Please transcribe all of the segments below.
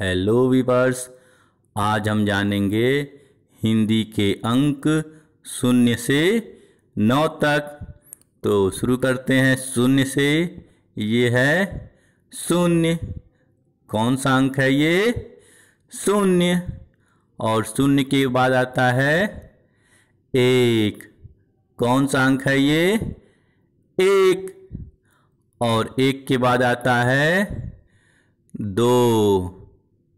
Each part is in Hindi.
हेलो वीवर्स आज हम जानेंगे हिंदी के अंक शून्य से नौ तक। तो शुरू करते हैं शून्य से। ये है शून्य। कौन सा अंक है ये? शून्य। और शून्य के बाद आता है एक। कौन सा अंक है ये? एक। और एक के बाद आता है दो।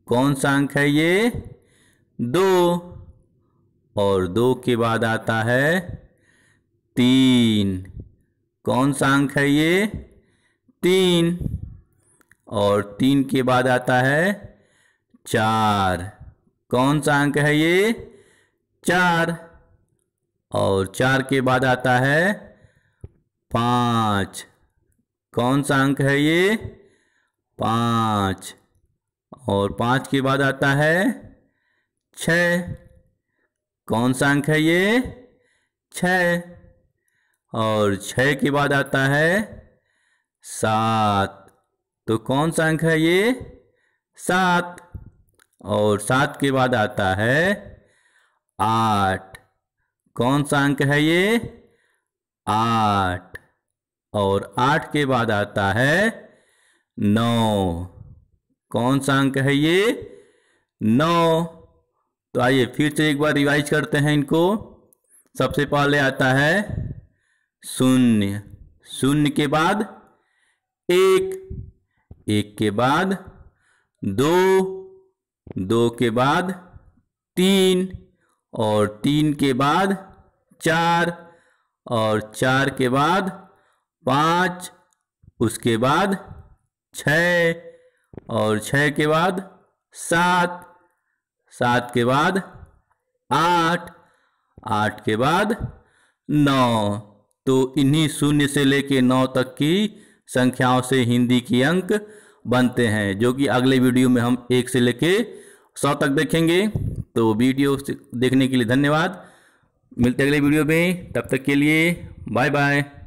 कौन सा अंक है ये? दो। और दो के बाद आता है तीन। कौन सा अंक है ये? तीन। और तीन के बाद आता है चार। कौन सा अंक है ये? चार। और चार के बाद आता है पाँच। कौन सा अंक है ये? पाँच। और पाँच के बाद आता है छ। कौन सा अंक है ये? छ। और छ के बाद आता है सात। तो कौन सा अंक है ये? सात। और सात के बाद आता है आठ। कौन सा अंक है ये? आठ। और आठ के बाद आता है नौ। कौन सा अंक है ये? नौ। तो आइए फिर से एक बार रिवाइज करते हैं इनको। सबसे पहले आता है शून्य। शून्य के बाद एक। एक के बाद दो। दो के बाद तीन। और तीन के बाद चार। और चार के बाद पाँच। उसके बाद छ। और छ के बाद सात। सात के बाद आठ। आठ के बाद नौ। तो इन्हीं शून्य से लेके नौ तक की संख्याओं से हिंदी की अंक बनते हैं, जो कि अगले वीडियो में हम एक से लेके सौ तक देखेंगे। तो वीडियो देखने के लिए धन्यवाद। मिलते अगले वीडियो में। तब तक के लिए बाय बाय